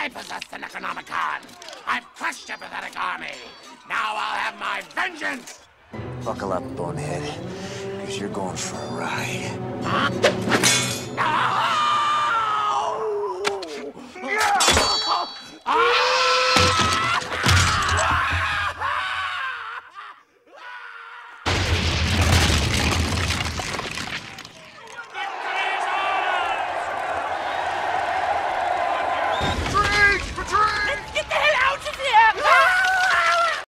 I possess the Necronomicon. I've crushed your pathetic army. Now I'll have my vengeance. Buckle up, bonehead, because you're going for a ride. Huh? Ah! retreat!